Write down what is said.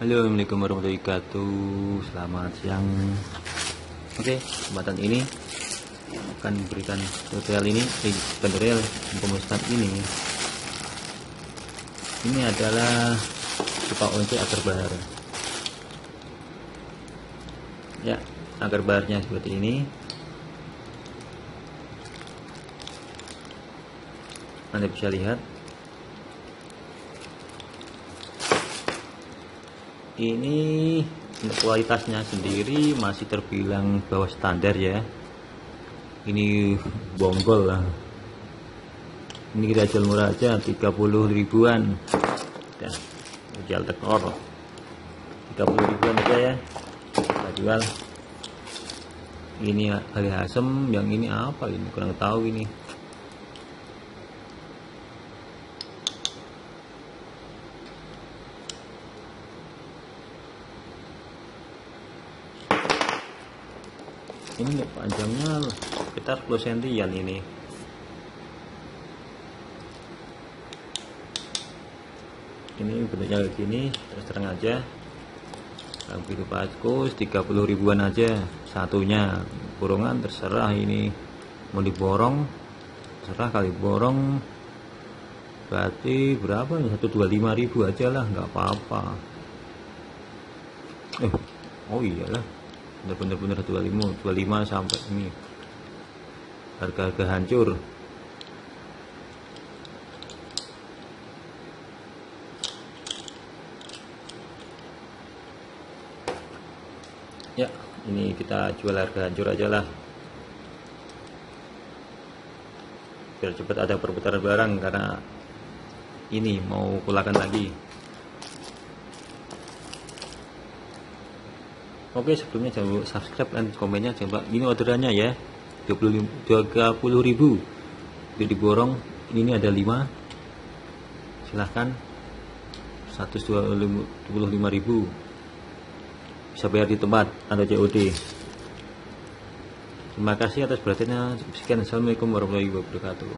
Halo Assalamualaikum warahmatullahi wabarakatuh. Selamat siang. Oke kesempatan ini akan berikan tutorial ini eh, tutorial pemusnahan ini. Ini adalah pipa once agar bar ya agar barnya seperti ini. Anda bisa lihat ini kualitasnya sendiri masih terbilang bawah standar ya. Ini bonggol lah. Ini kita jual murah aja 30 ribuan. Ya jual tekor. 30 ribuan aja ya. Kita jual. Ini kali asem yang ini apa ini? Kurang tahu ini ini panjangnya. Sekitar 10 sentian ini. Ini bentuknya kayak gini terus terang aja. Begitu paskus 30 ribuan aja satunya. Borongan terserah ini. Mau diborong terserah kali borong. Berarti berapa nih? 125 ribu aja lah nggak apa-apa. Eh oh iyalah bener-bener 25 25 sampai ini. Harga-harga hancur. Ya ini kita jual harga hancur aja lah. Biar cepat ada perputaran barang karena ini mau kulakan lagi Oke sebelumnya jangan subscribe dan komennya. Coba ini orderannya ya. 20 30 ribu. Itu diborong ini ada 5 silahkan. 125 ribu. Bisa bayar di tempat atau COD terima kasih atas perhatiannya. Sekian. Assalamualaikum warahmatullahi wabarakatuh